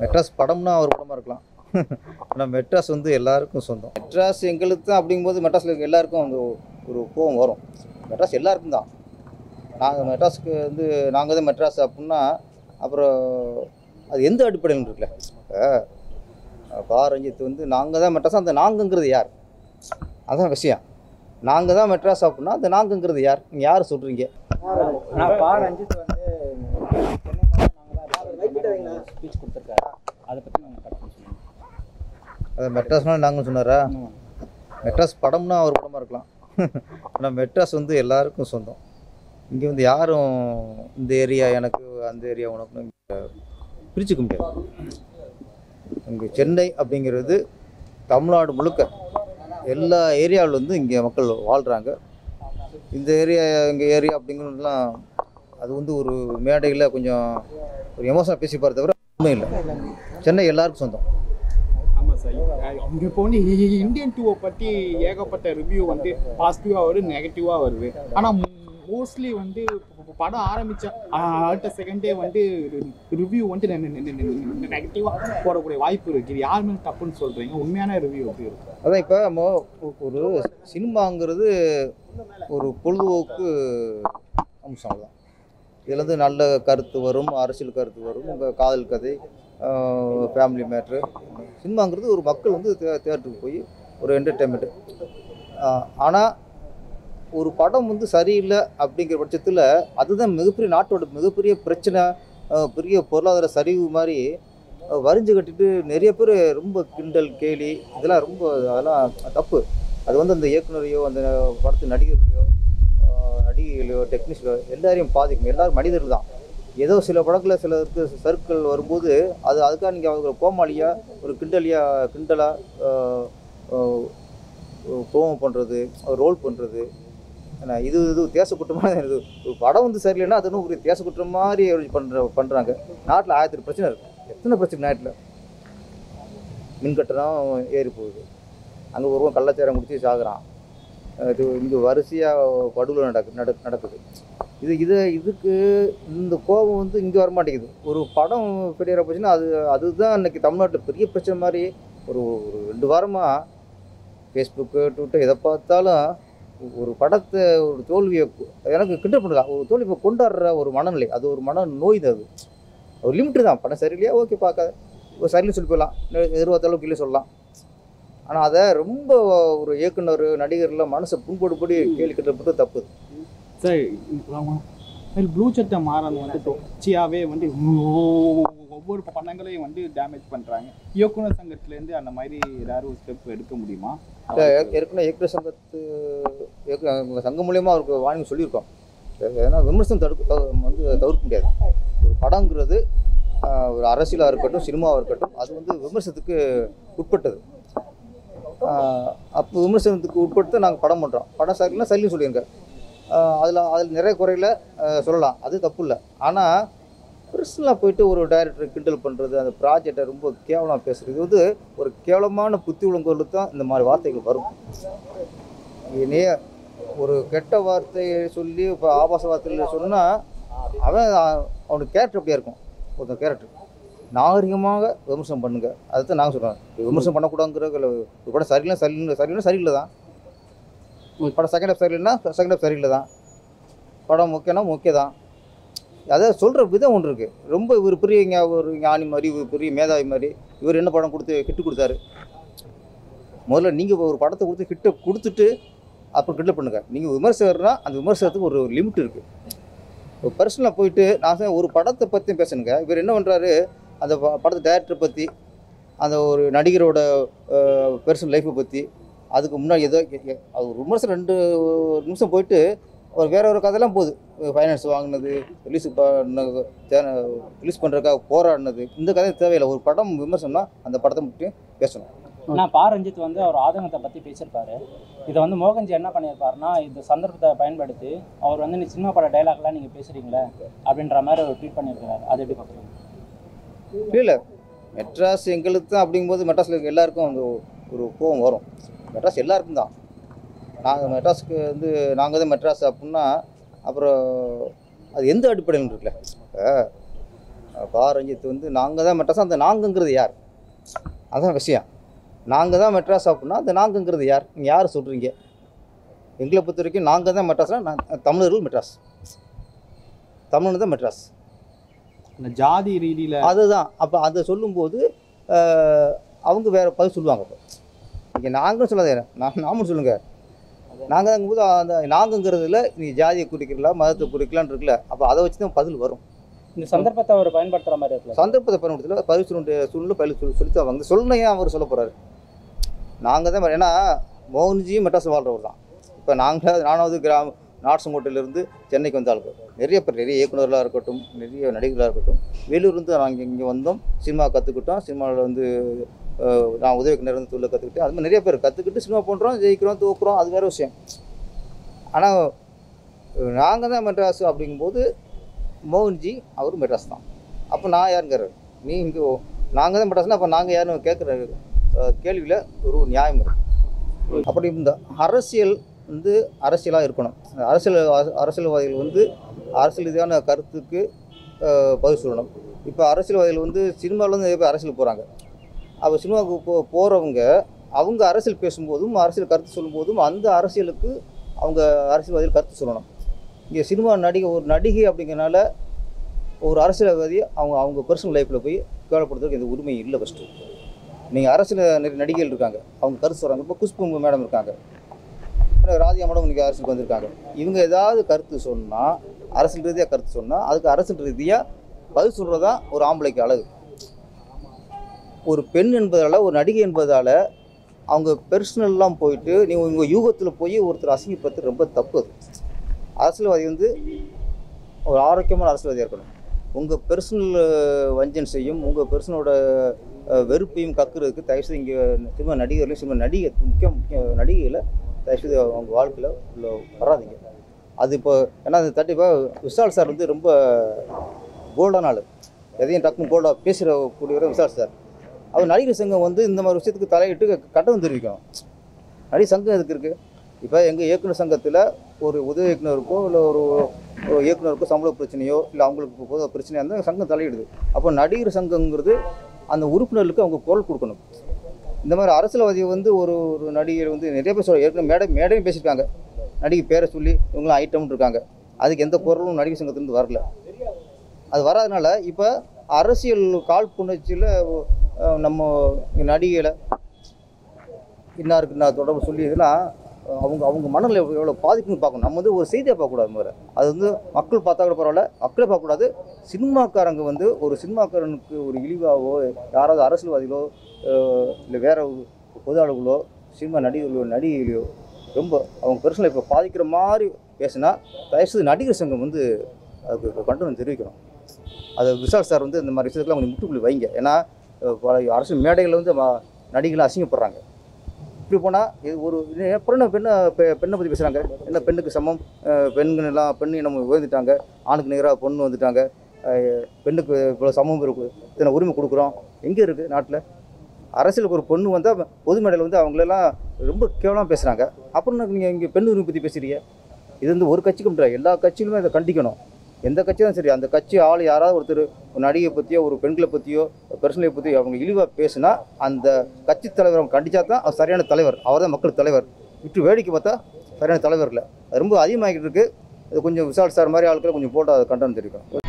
மெட்ராஸ் படம்னா அவர் படமாக இருக்கலாம். ஆனால் மெட்ராஸ் வந்து எல்லாருக்கும் சொந்தம். மெட்ராஸ் எங்களுக்கு தான் அப்படிங்கும்போது மெட்ராஸில் இருக்க எல்லாருக்கும் அந்த ஒரு கோவம் வரும். மெட்ராஸ் எல்லாருக்கும் தான். நாங்கள் மெட்ராஸுக்கு வந்து நாங்கள் தான் மெட்ராஸ் அப்படின்னா அப்புறம் அது எந்த அடிப்படையில் இருக்குல்ல? பாரஞ்சித் வந்து நாங்கள் தான் மெட்ராஸ் அந்த நாங்கங்கிறது யார்? அதான் விஷயம். நாங்கள் தான் மெட்ராஸ் அப்படின்னா அந்த நாங்கங்கிறது யார்? நீங்கள் யார் சொல்கிறீங்க நான் பா ரஞ்சித் வந்து ஸ்பீச் கொடுத்துருக்காரு. அதை பற்றி நாங்கள் கரெக்டாக சொல்லுங்கள் அது மெட்ராஸ்னால் நாங்கள் சொன்னாரா? மெட்ராஸ் படம்னா ஒரு படமாக இருக்கலாம் ஆனால் மெட்ராஸ் வந்து எல்லாருக்கும் சொந்தம். இங்கே வந்து யாரும் இந்த ஏரியா எனக்கு அந்த ஏரியா உனக்கு இங்கே பிரிச்சுக்க முடியாது. இங்கே சென்னை அப்படிங்கிறது தமிழ்நாடு முழுக்க எல்லா ஏரியாவில் வந்து இங்கே மக்கள் வாழ்கிறாங்க இந்த ஏரியா எங்கள் ஏரியா அப்படிங்கிறதுலாம் அது வந்து ஒரு மேடையில் கொஞ்சம் ஒரு எமோஷனாக பேசி பார்த்த தவிர உண்மை இல்லை. சென்னை எல்லாருக்கும் சொந்தம். ஆமாம் சார். இங்கே இப்போ வந்து இந்தியன் டூவை பற்றி ஏகப்பட்ட ரிவ்யூ வந்து பாசிட்டிவாக வருது நெகட்டிவாக வருது. ஆனால் மோஸ்ட்லி வந்து படம் ஆரம்பித்த அடுத்த செகண்டே வந்து ரிவ்யூ வந்து நெகட்டிவாக போடக்கூடிய வாய்ப்பு இருக்குது இது யார் மேலே தப்புன்னு சொல்கிறீங்க உண்மையான ரிவ்யூ எப்படி இருக்கு? அதான் இப்போ நம்ம ஒரு சினிமாங்கிறது ஒரு பொழுதுபோக்கு அம்சம் தான் இதில் வந்து நல்ல கருத்து வரும் அரசியல் கருத்து வரும் உங்கள் காதல் கதை ஃபேமிலி மேட்ரு சினிமாங்கிறது ஒரு மக்கள் வந்து தே தேட்டருக்கு போய் ஒரு என்டர்டெயின்மெண்ட்டு ஆனால் ஒரு படம் வந்து சரியில்லை அப்படிங்கிற பட்சத்தில் அதுதான் மிகப்பெரிய நாட்டோட மிகப்பெரிய பிரச்சனை. பெரிய பொருளாதார சரிவு மாதிரி வரிஞ்சு கட்டிட்டு நிறைய பேர் ரொம்ப கிண்டல் கேலி இதெல்லாம் ரொம்ப அதெல்லாம் தப்பு. அது வந்து அந்த இயக்குனரையோ அந்த படத்து நடிகர்களையோ நடிகைகளையோ டெக்னீஷியலோ எல்லாரையும் பாதிக்கும். எல்லாரும் மனிதர்கள் தான். ஏதோ சில படத்தில் சில சர்க்கிள் வரும்போது அது அதுக்காக நீங்கள் அவங்க கோமாளியாக ஒரு கிண்டலியாக கிண்டலாக ப்ரோமோ பண்ணுறது ரோல் பண்ணுறது ஏன்னா இது இது தேச குற்றமாக இது படம் வந்து சரியில்லைன்னா அது இன்னும் ஒரு தேச குற்றம் மாதிரி பண்ணுற பண்ணுறாங்க நாட்டில் ஆயிரத்தி பிரச்சனை இருக்குது எத்தனை பிரச்சனை நாட்டில்? மின் கட்டணம் ஏறி போகுது. அங்கே ஒருவன் கள்ளச்சாரம் குடிச்சு சாகுறான். இது இங்கே வரிசையாக படுகொலை நடக்கு நடக்குது. இது இது இதுக்கு இந்த கோபம் வந்து இங்கே வரமாட்டேங்குது. ஒரு படம் பெரிய போச்சுன்னா அது அதுதான் இன்னைக்கு தமிழ்நாட்டில் பெரிய பிரச்சனை மாதிரி ஒரு ஒரு ரெண்டு வாரமாக ஃபேஸ்புக்கு ட்விட்டர் எதை பார்த்தாலும் ஒரு படத்தை ஒரு தோல்வியை எனக்கு கிண்டல் பண்ணலாம் ஒரு தோல்வியை கொண்டாடுற ஒரு மனநிலை அது ஒரு மன நோய் தான் அது. ஒரு லிமிட்டு தான். படம் சரியில்லையா? ஓகே பார்க்காத. ஒரு சரின்னு சொல்லி போயிடலாம். எதிர்பார்த்த அளவுக்கு இல்லை சொல்லலாம். ஆனால் அதை ரொம்ப ஒரு இயக்குனர் நடிகர்லாம் மனசை புண்படுபடி கேள்வி கட்டப்பட்டு தப்பு. சார் ப்ளூ சட்டை மாறன் வந்து தொடர்ச்சியாகவே வந்து ஒவ்வொரு படங்களையும் வந்து டேமேஜ் பண்ணுறாங்க இயக்குனர் சங்கத்துலேருந்து அந்த மாதிரி ஏதாவது ஒரு ஸ்டெப் எடுக்க முடியுமா? ஏற்கனவே இயக்குனர் சங்கத்து சங்கம் மூலியமாக அவருக்கு வாங்கி சொல்லியிருக்கோம். ஏன்னா விமர்சனம் தடுக்க வந்து தவிர்க்க முடியாது. ஒரு படங்கிறது ஒரு அரசியலாக இருக்கட்டும் சினிமாவாக இருக்கட்டும் அது வந்து விமர்சனத்துக்கு உட்பட்டது. அப்போ விமர்சனத்துக்கு உட்பட்டு நாங்கள் படம் பண்ணுறோம் படம் சரியில்லைனா சரின்னு சொல்லிடுங்க அதில் அதில் நிறைய குறையில் சொல்லலாம். அது தப்பு இல்லை ஆனால் பர்சனலாக போயிட்டு ஒரு டைரக்டர் கிண்டல் பண்ணுறது அந்த ப்ராஜெக்டை ரொம்ப கேவலமாக பேசுகிறது வந்து ஒரு கேவலமான புத்தி உள்ளவங்களுக்கு தான் இந்த மாதிரி வார்த்தைகள் வரும். இனிய ஒரு கெட்ட வார்த்தையை சொல்லி இப்போ ஆபாச வார்த்தைகள் சொன்னால் அவன் அவனுக்கு கேரக்டர் அப்படியே இருக்கும். ஒருத்தன் கேரக்டர் நாகரிகமாக விமர்சனம் பண்ணுங்க. அதுதான் நாங்கள் சொல்கிறோம் விமர்சனம் பண்ணக்கூடாதுங்கிற ஒரு படம் சரியில்லை சரியில்லை சரியில்லை சரியில்லை தான் படம் செகண்ட் ஹாஃப் சரியில்லைன்னா செகண்ட் ஹாஃப் சரியில்லை தான் படம் முக்கியம்னா முக்கியம் தான் அதை சொல்கிற விதம் ஒன்று இருக்குது ரொம்ப இவர் பெரிய ஒரு ஞானி மாதிரி இவர் பெரிய மேதாவி மாதிரி இவர் என்ன படம் கொடுத்து ஹிட்டு கொடுத்தாரு? முதல்ல நீங்கள் ஒரு படத்தை கொடுத்து ஹிட்டை கொடுத்துட்டு அப்புறம் கிட்ட பண்ணுங்கள் நீங்கள் விமர்சகர்னா அந்த விமர்சனத்துக்கு ஒரு லிமிட் இருக்குது ஒரு பர்சனலாக போயிட்டு நான் சொன்னேன், ஒரு படத்தை பற்றி பேசணுங்க இவர் என்ன பண்ணுறாரு அந்த ப- படத்தை டேரக்டரை பற்றி அந்த ஒரு நடிகரோட பர்சனல் லைஃப்பை பற்றி அதுக்கு முன்னாடி ஏதோ அது ஒரு விமர்சனம் ரெண்டு நிமிஷம் போயிட்டு ஒரு வேற ஒரு கதையெல்லாம் போகுது. ஃபைனான்ஸ் வாங்கினது ரிலீஸ் பண்ண ரிலீஸ் பண்ணுறதுக்காக போராடினது இந்த கதை தேவையில்லை. ஒரு படம் விமர்சனம்னா அந்த படத்தை மட்டும் பேசணும். ஆனால் பா ரஞ்சித் வந்து அவர் ஆதங்கத்தை பற்றி பேசியிருப்பாரு. இதை வந்து மோகன்ஜி என்ன பண்ணியிருப்பாருன்னா இந்த சந்தர்ப்பத்தை பயன்படுத்தி அவர் வந்து நீ சினிமா பட டைலாக்லாம் நீங்கள் பேசுகிறீங்களே அப்படின்ற மாதிரி ஒரு ட்வீட் பண்ணியிருக்காரு அது எப்படி பார்க்குறீங்க? இல்லை மெட்ராஸ் எங்களுக்கு தான் அப்படிங்கும்போது மெட்ராஸில் எல்லாருக்கும் அந்த ஒரு கோவம் வரும். மெட்ராஸ் எல்லாருக்கும் தான். நாங்கள் மெட்ராஸுக்கு வந்து நாங்கள் தான் மெட்ராஸ் அப்படின்னா அப்புறம் அது எந்த அடிப்படையில் இருக்குல்ல? இப்போ பா ரஞ்சித் வந்து நாங்கள் தான் மெட்ராஸ் அந்த நாங்கங்கிறது யார்? அதான் விஷயம். நாங்கள் தான் மெட்ராஸ் அப்படின்னா அந்த நாங்கங்கிறது யார்? நீங்கள் யார் சொல்கிறீங்க எங்களை பொறுத்த வரைக்கும் நாங்கள் தான் மெட்ராஸ்னா நான் தமிழர்கள் மெட்ராஸ். தமிழன் தான் மெட்ராஸ். அந்த ஜாதி ரீதியில அதுதான். அப்போ அதை சொல்லும்போது அவங்க வேறு பதில் சொல்லுவாங்க இப்போ இங்கே நாங்களும் சொல்லாதே நான் நாமும் சொல்லுங்கள் நாங்கள் போது அந்த நாங்கங்கிறதுல நீ ஜாதியை குறிக்கலாம் மதத்தை குறிக்கலான்னு இருக்குல்ல அப்போ அதை வச்சு தான் பதில் வரும். இந்த சந்தர்ப்பத்தை அவர் பயன்படுத்துற மாதிரி இருக்குல்ல. சந்தர்ப்பத்தை பயன்படுத்தல பதில் சொல்ல சூழ்நிலை பதில் சொல்லி சொல்லித்தான் வந்து சொல்லணும் ஏன் அவர் சொல்ல போகிறாரு நாங்கள் தான் ஏன்னா மோகன்ஜியும் மெட்ராஸ் வாழ்றவர் தான். இப்போ நாங்கள் நானாவது கிராம நாட்சங்கோட்டையிலேருந்து சென்னைக்கு வந்த நிறைய பேர் நிறைய இயக்குனர்களாக இருக்கட்டும் நிறைய நடிகர்களாக இருக்கட்டும் வேலூர்லேருந்து நாங்கள் இங்கே வந்தோம். சினிமா கற்றுக்கிட்டோம் சினிமாவில் வந்து நான் உதவி இயக்குனர் தொழில் கற்றுக்கிட்டு அது மாதிரி நிறைய பேர் கற்றுக்கிட்டு சினிமா பண்ணுறோம் ஜெயிக்கிறோம் தூக்குறோம் அது வேறு விஷயம். ஆனால் நாங்கள் தான் மெட்ராஸ் அப்படிங்கும்போது மோகன்ஜி அவர் மெட்ராஸ் தான். அப்போ நான் யாருங்கிறார்? நீ இங்கே நாங்கள் தான் மெட்ராஸ்னா அப்போ நாங்கள் யாருன்னு கேட்குற கேள்வியில் ஒரு நியாயம் இருக்கும் அப்படி இந்த அரசியல் வந்து அரசியலாக இருக்கணும். அரசியல் அரசியல்வாதிகள் வந்து அரசியல் ரீதியான கருத்துக்கு பதில் சொல்லணும். இப்போ அரசியல்வாதிகள் வந்து சினிமாவில் வந்து நிறைய பேர் அரசியல் போகிறாங்க அப்போ சினிமாவுக்கு போ போகிறவங்க அவங்க அரசியல் பேசும்போதும் அரசியல் கருத்து சொல்லும்போதும் அந்த அரசியலுக்கு அவங்க அரசியல்வாதிகள் கருத்து சொல்லணும். இங்கே சினிமா நடிகை ஒரு நடிகை அப்படிங்கிறனால ஒரு அரசியல்வாதி அவங்க அவங்க பர்சனல் லைஃப்பில் போய் கேவலப்படுத்துறதுக்கு எந்த உரிமை இல்லை ஃபஸ்ட்டு நீங்கள் அரசியல் நிறைய நடிகைகள் இருக்காங்க. அவங்க கருத்து சொல்கிறாங்க இப்போ குஷ்பு மேடம் இருக்காங்க. அப்புறம் ராதிகா மேடம் இன்றைக்கி அரசுக்கு வந்திருக்காங்க. இவங்க ஏதாவது கருத்து சொன்னால் அரசியல் ரீதியாக கருத்து சொன்னால் அதுக்கு அரசியல் ரீதியாக பதில் சொல்கிறது தான் ஒரு ஆம்பளைக்கு அழகு. ஒரு பெண் என்பதால் ஒரு நடிகை என்பதால் அவங்க பெர்சனல்லாம் போயிட்டு நீங்கள் உங்கள் யூகத்தில் போய் ஒருத்தர் அசிங்கப்படுத்து ரொம்ப தப்பு அது. அரசியல்வாதி வந்து ஒரு ஆரோக்கியமான அரசியல்வாதியாக இருக்கணும். உங்கள் பெர்சனல் வஞ்சன்ஸையும் உங்கள் பெர்சனோட வெறுப்பையும் கக்குறதுக்கு தயவுசெய்து இங்கே சினிமா நடிகர்களையும் சினிமா நடிகை முக்கிய முக்கிய நடிகைகளை தயவுசெய்து அவங்க வாழ்க்கையில் உள்ள வராதீங்க. அது இப்போ ஏன்னா அது தட்டிப்பாக விஷால் சார் வந்து ரொம்ப போல்டான ஆள். எதையும் டக்குன்னு போல்டாக பேசுகிற கூடியவர் விஷால் சார். அவர் நடிகர் சங்கம் வந்து இந்த மாதிரி விஷயத்துக்கு தலையிட்டு கட்டணம் தெரிவிக்கணும். நடிகர் சங்கம் எதுக்கு இருக்குது இப்போ எங்கள் இயக்குனர் சங்கத்தில் ஒரு உதவி இயக்குனருக்கோ இல்லை ஒரு ஒரு இயக்குனருக்கோ சம்பள பிரச்சனையோ இல்லை அவங்களுக்கு பொதுவாக பிரச்சனையாக இருந்தால் சங்கம் தலையிடுது. அப்போ நடிகர் சங்கங்கிறது அந்த உறுப்பினர்களுக்கு அவங்க குரல் கொடுக்கணும். இந்த மாதிரி அரசியல்வாதி வந்து ஒரு ஒரு நடிகர் வந்து நிறைய பேர் சொல்ல ஏற்கனவே மேடை மேடையும் பேசியிருக்காங்க. நடிகை பேரை சொல்லி இவங்களாம் ஐட்டம்னு இருக்காங்க. அதுக்கு எந்த குரலும் நடிகர் சங்கத்துலேருந்து வரல. அது வராதனால இப்போ அரசியல் காழ்ப்புணர்ச்சியில் நம்ம நடிகையில் இன்னாருக்கு நான் தொடர்பு சொல்லி இதெல்லாம் அவங்க அவங்க மனநிலை எவ்வளோ எவ்வளோ பார்க்கணும். நம்ம வந்து ஒரு செய்தியை பார்க்கக்கூடாது முதல்ல. அது வந்து மக்கள் பார்த்தா கூட பரவாயில்ல மக்களே பார்க்கக்கூடாது. சினிமாக்காரங்க வந்து ஒரு சினிமாக்காரனுக்கு ஒரு இழிவாவோ யாராவது அரசியல்வாதிகளோ இல்லை வேற பொதுவாளர்களோ பொது சினிமா நடிகர்களோ நடிகைகளையோ ரொம்ப அவங்க பர்சனல் இப்போ பாதிக்கிற மாதிரி பேசினா தயவுசெய்து நடிகர் சங்கம் வந்து அதுக்கு கண்டனம் தெரிவிக்கணும். அது விஷால் சார் வந்து இந்த மாதிரி விஷயத்துக்குலாம் கொஞ்சம் முட்டுக்குள்ளி வைங்க. ஏன்னா பல அரசு மேடைகளில் வந்து நடிகளை அசிங்கப்படுறாங்க. இப்படி போனால் இது ஒரு பெண்ணை பெ- பெண்ணை பற்றி பேசுகிறாங்க என்ன பெண்ணுக்கு சமம்? பெண்கள் எல்லாம் பெண் இனம் உயர்ந்துட்டாங்க. ஆணுக்கு நிகராக பொண்ணு வந்துட்டாங்க. பெண்ணுக்கு இவ்வளோ சமம் இருக்குது இத்தனை உரிமை கொடுக்குறோம். எங்கே இருக்குது நாட்டில்? அரசியலுக்கு ஒரு பொண்ணு வந்தால் பொது மேடையில் வந்து அவங்களெல்லாம் ரொம்ப கேவலமாக பேசுகிறாங்க அப்புறம் நீங்கள் இங்கே பெண் உரிமை பற்றி பேசுகிறீங்க இது வந்து ஒரு கட்சிக்கு முடியாது எல்லா கட்சியிலுமே அதை கண்டிக்கணும். எந்த கட்சியும் சரி அந்த கட்சி ஆள் யாராவது ஒருத்தர் ஒரு நடிகை பற்றியோ ஒரு பெண்களை பற்றியோ பர்சனலை பற்றியோ அவங்க இழிவாக பேசுனா அந்த கட்சி தலைவர் அவங்க கண்டிச்சா தான் அவர் சரியான தலைவர். அவர் தான் மக்கள் தலைவர். விட்டு வேடிக்கை பார்த்தா சரியான தலைவர் இல்லை. அது ரொம்ப அதிகமாகிட்டு இருக்குது கொஞ்சம் விசால் சார் மாதிரி ஆட்களை கொஞ்சம் போட்டால் அதை கண்டனம் தெரிவிக்கும்.